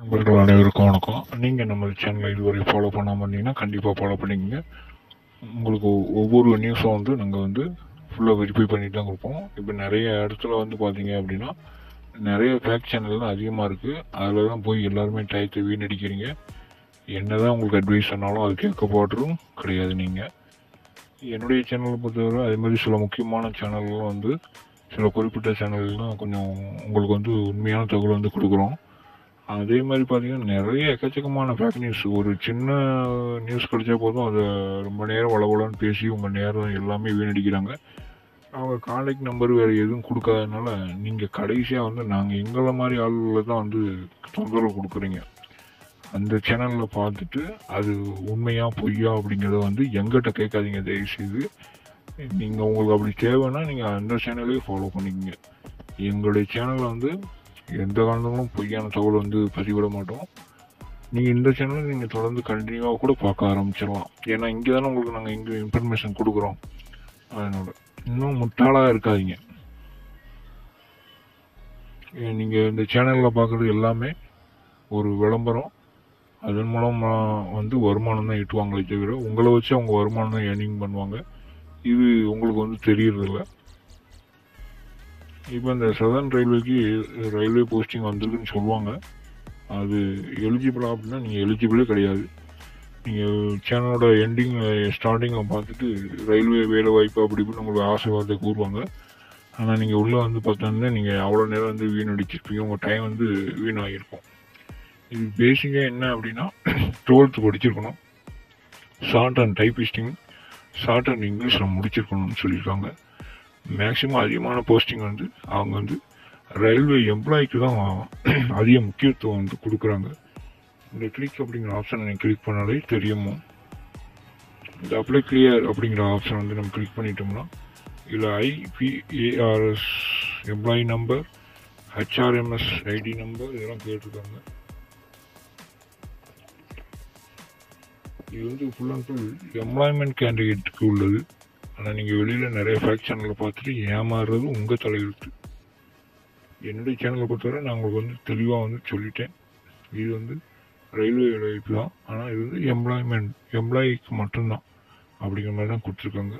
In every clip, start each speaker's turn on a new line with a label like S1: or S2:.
S1: நண்பர்கள் அனைவருக்கும் வணக்கம். நீங்கள் நம்ம சேனலை இதுவரை ஃபாலோ பண்ணாமல் இருந்தீங்கன்னா கண்டிப்பாக ஃபாலோ பண்ணிக்கங்க. உங்களுக்கு ஒவ்வொரு நியூஸும் வந்து நாங்கள் வந்து ஃபுல்லாக வெரிஃபை பண்ணிட்டு தான் கொடுப்போம். இப்போ நிறைய இடத்துல வந்து பார்த்தீங்க அப்படின்னா நிறைய ஃபேக் சேனல்லாம் அதிகமாக இருக்குது அதில் தான் போய் எல்லாருமே டயத்தை வீணடிக்கிறீங்க என்ன தான் உங்களுக்கு அட்வைஸ் சொன்னாலும் அது கேட்க கிடையாது நீங்கள் என்னுடைய சேனலை பொறுத்தவரை அதே மாதிரி சில முக்கியமான சேனல்லாம் வந்து சில குறிப்பிட்ட சேனல்லாம் கொஞ்சம் உங்களுக்கு வந்து உண்மையான தகவல் வந்து கொடுக்குறோம். அதே மாதிரி பார்த்தீங்கன்னா நிறைய எக்கச்சக்கமான ஃபேக் நியூஸ் ஒரு சின்ன நியூஸ் கிடைச்சா போதும் அதை ரொம்ப நேரம் வளவலன்னு பேசி உங்கள் நேரம் எல்லாமே வீணடிக்கிறாங்க. அவங்க கான்டாக்ட் நம்பர் வேறு எதுவும் கொடுக்காதனால நீங்கள் கடைசியாக வந்து நாங்கள் எங்களை மாதிரி ஆளுகளை தான் வந்து தொந்தரவு கொடுக்குறீங்க. அந்த சேனலில் பார்த்துட்டு அது உண்மையாக பொய்யா அப்படிங்கிறத வந்து எங்கிட்ட கேட்காதீங்க. தயவுசெய்து நீங்கள் உங்களுக்கு அப்படி தேவைன்னா நீங்கள் அந்த சேனலையும் ஃபாலோ பண்ணிக்கங்க. எங்களுடைய சேனலில் வந்து எந்த காரணங்களும் பொய்யான தகவல் வந்து பதிவிட மாட்டோம். நீங்கள் இந்த சேனலை நீங்கள் தொடர்ந்து கண்டினியூவாக கூட பார்க்க ஆரம்பிச்சிடலாம். ஏன்னா இங்கே தானே உங்களுக்கு நாங்கள் இங்கே இன்ஃபர்மேஷன் கொடுக்குறோம். அதனோட இன்னும் முட்டாளாக இருக்காதீங்க. நீங்கள் இந்த சேனலில் பார்க்குறது எல்லாமே ஒரு விளம்பரம். அதன் மூலமாக வந்து வருமானம் தான் ஈட்டுவாங்களே தவிர உங்களை வச்சு அவங்க வருமானம் தான் ஏர்னிங் பண்ணுவாங்க. இது உங்களுக்கு வந்து தெரியறதில்ல. இப்போ இந்த சதர்ன் ரயில்வேக்கு ரயில்வே போஸ்டிங் வந்திருக்குன்னு சொல்லுவாங்க. அது எலிஜிபிளா அப்படின்னா நீங்கள் எலிஜிபிளே கிடையாது. நீங்கள் சேனலோட எண்டிங் ஸ்டார்டிங்கை பார்த்துட்டு ரயில்வே வேலை வாய்ப்பு அப்படி இப்படின்னு உங்களுக்கு ஆசை வார்த்தை கூறுவாங்க. ஆனால் நீங்கள் உள்ளே வந்து பார்த்தோன்னா நீங்கள் அவ்வளோ நேரம் வந்து வீணடிச்சிருப்பீங்க. உங்கள் டைம் வந்து வீணாகிருக்கும் இது பேசிக்காக என்ன அப்படின்னா டுவெல்த்து படிச்சிருக்கணும். ஷார்ட் அண்ட் டைப்பிஸ்டிங் ஷார்ட் அண்ட் இங்கிலீஷில் முடிச்சிருக்கணும்னு சொல்லியிருக்காங்க. மேக்ஸிமம் அதிகமான போஸ்டிங் வந்து அவங்க வந்து ரயில்வே எம்ப்ளாய்க்கு தான் அதிக முக்கியத்துவம் வந்து கொடுக்குறாங்க. இந்த கிளிக் அப்படிங்கிற ஆப்ஷனை நீங்கள் கிளிக் பண்ணாலே தெரியுமோ. இந்த அப்ளை கிளியர் அப்படிங்கிற ஆப்ஷன் வந்து நம்ம கிளிக் பண்ணிட்டோம்னா இதில் IPARS employee number HRMS ID number இதெல்லாம் கேட்டிருக்காங்க. இது வந்து ஃபுல் அண்ட் ஃபுல் எம்ப்ளாய்மெண்ட் கேண்டிடேட்டுக்கு உள்ளது. ஆனால் நீங்கள் வெளியில் நிறைய ஃபேக் சேனலில் பார்த்துட்டு ஏமாறுறது உங்கள் தலையெழுத்து. என்னுடைய சேனலை பொறுத்தவரை நான் உங்களுக்கு வந்து தெளிவாக வந்து சொல்லிட்டேன். இது வந்து ரயில்வே வேலைவாய்ப்பு தான். ஆனால் இது வந்து எம்ப்ளாய்மெண்ட் எம்ப்ளாயிக்கு மட்டும்தான் அப்படிங்கிற மாதிரி தான் கொடுத்துருக்காங்க.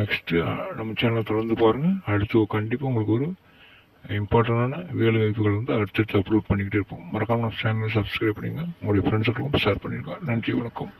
S1: நெக்ஸ்ட்டு நம்ம சேனலை தொடர்ந்து பாருங்கள் அடுத்து கண்டிப்பாக உங்களுக்கு ஒரு இம்பார்ட்டண்டான வேலை வாய்ப்புகள் வந்து அடுத்தடுத்து அப்லோட் பண்ணிக்கிட்டே இருப்போம். மறக்காமல் நம்ம சேனலை சப்ஸ்கிரைப் பண்ணுங்க உங்களுடைய ஃப்ரெண்ட்ஸுக்கும் ஷேர் பண்ணியிருக்கோம் நன்றி வணக்கம்.